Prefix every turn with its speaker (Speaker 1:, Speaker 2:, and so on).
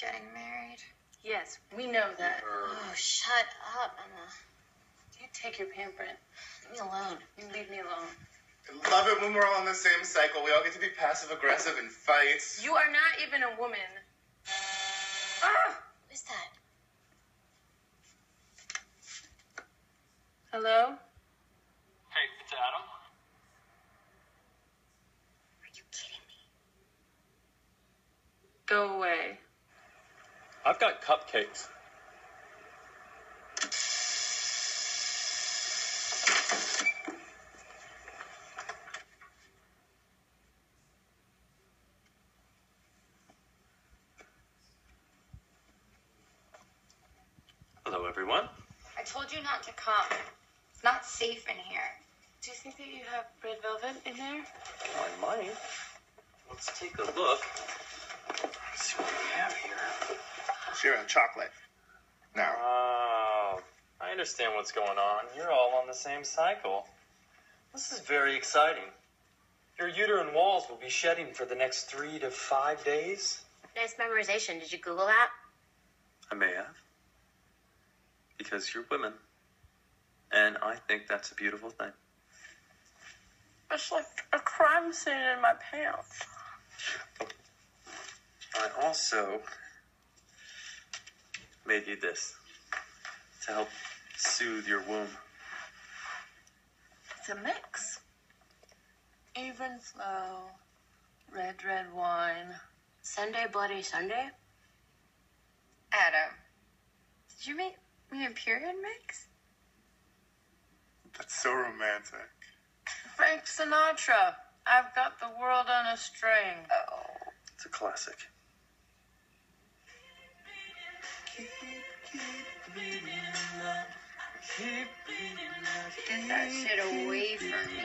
Speaker 1: getting married.
Speaker 2: Yes, we know that.
Speaker 1: Oh, shut up, Emma.
Speaker 2: You take your pampering.
Speaker 1: Leave me alone.
Speaker 2: You leave me alone.
Speaker 3: I love it when we're all in the same cycle. We all get to be passive aggressive and fight.
Speaker 2: You are not even a woman. Ah!
Speaker 1: What is that?
Speaker 2: Hello?
Speaker 4: Hey, it's Adam.
Speaker 1: Are you kidding me?
Speaker 2: Go away.
Speaker 4: I've got cupcakes. Hello, everyone.
Speaker 1: I told you not to come. It's not safe in here.
Speaker 2: Do you think that you have red velvet in there?
Speaker 4: I might. Let's take a look.
Speaker 3: Shira, chocolate. Now,
Speaker 4: Oh, I understand what's going on. You're all on the same cycle. This is very exciting. Your uterine walls will be shedding for the next three to five days.
Speaker 1: Nice memorization. Did you Google that?
Speaker 4: I may have. Because you're women. And I think that's a beautiful thing.
Speaker 2: It's like a crime scene in my pants.
Speaker 4: I also made you this to help soothe your womb.
Speaker 2: It's a mix. Even flow, red, red wine.
Speaker 1: Sunday, Bloody Sunday? Adam, did you make me a period mix?
Speaker 3: that's so romantic.
Speaker 2: Frank Sinatra. I've got the world on a string.
Speaker 1: Oh.
Speaker 4: It's a classic.
Speaker 1: Get that shit away from me.